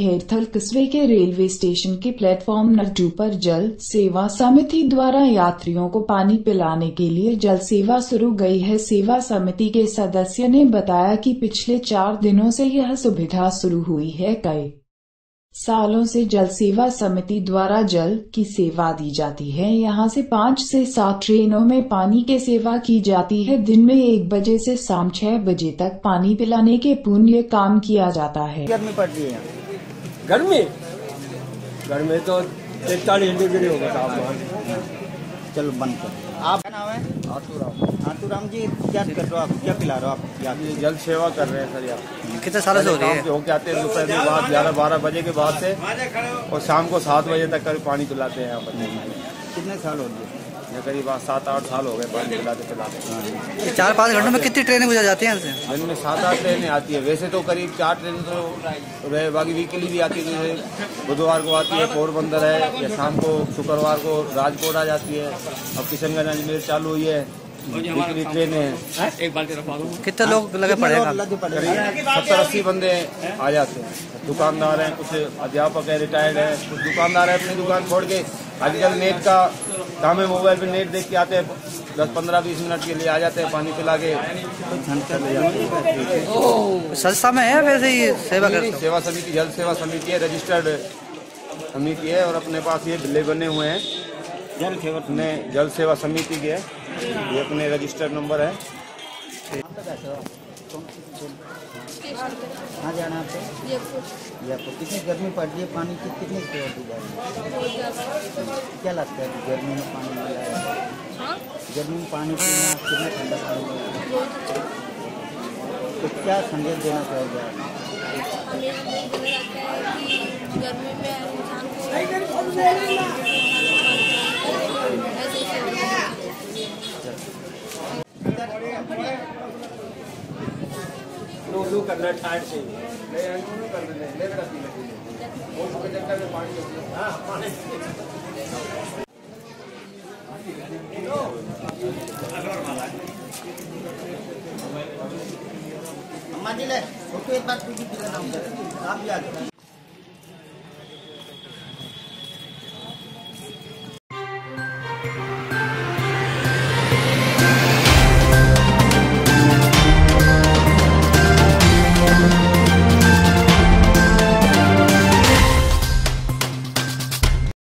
खेरथल कस्बे के railway station के प्लेटफॉर्म नंबर पर जल सेवा समिति द्वारा यात्रियों को पानी पिलाने के लिए जल सेवा शुरू गई है। सेवा समिति के सदस्य ने बताया कि पिछले चार दिनों से यह सुविधा शुरू हुई है। कई सालों से जल सेवा समिति द्वारा जल की सेवा दी जाती है। यहाँ से पाँच से सात ट्रेनों में पानी की सेवा की जाती है। दिन में एक बजे से शाम छह बजे तक पानी पिलाने के पुण्य काम किया जाता है। गर्मी? गर्मी तो तैतालीस डिग्री होगा तापमान। चलो बंद कर। आप क्या नाम है? आतूराम। आतूराम जी क्या कर रहे हो आप? क्या पिला रहे हो आप? जल सेवा कर रहे हैं सर यहाँ। कितने सालों से हो रही है? होके आते हैं दोपहर के बाद ग्यारह बारह बजे के बाद से और शाम को सात बजे तक करीब पानी पिलाते हैं यहाँ पर। कितने साल हो गए? करीब सात आठ साल हो गए पानी पिलाते पिलाते चार पाँच घंटों में कितनी ट्रेनें गुजर जाती हैं यहाँ दिन में सात आठ ट्रेनें आती है। वैसे तो करीब चार ट्रेन तो रहे बाकी वीकली भी आती है। जैसे बुधवार को आती है पोरबंदर है या शाम को शुक्रवार को राजकोट आ जाती है। अब किशनगंज अजमेर चालू हुई है। वीकली ट्रेनें हैं? कितने लोग लगे कितने लोग लगे पड़े सत्तर अस्सी बंदे आ जाते हैं। दुकानदार हैं कुछ अध्यापक है रिटायर्ड है कुछ दुकानदार है अपनी दुकान छोड़ के। आजकल नेट का काम है मोबाइल पे नेट देख के आते हैं दस पंद्रह बीस मिनट के लिए आ जाते हैं पानी पिला के। हैं संस्था में है वैसे ही सेवा करते सेवा समिति जल सेवा समिति है रजिस्टर्ड समिति है और अपने पास ये बिल्ले बने हुए हैं। जल सेवा अपने जल सेवा समिति के है ये अपने रजिस्टर्ड नंबर है। कहाँ जाना है आपको? या तो कितनी गर्मी पड़ रही है? पानी की कितनी दी जा रही है क्या लगता है गर्मी में पानी मिला है? गर्मी में पानी पीना कितना ठंडा पानी मिला तो क्या संदेश देना चाहोगे आप? हमें ये देना चाहता है कि गर्मी में इंसान को ऐसे ही। लो लो करना ठाट से अम्मा जी, ले उसको एक बात पूछी आप याद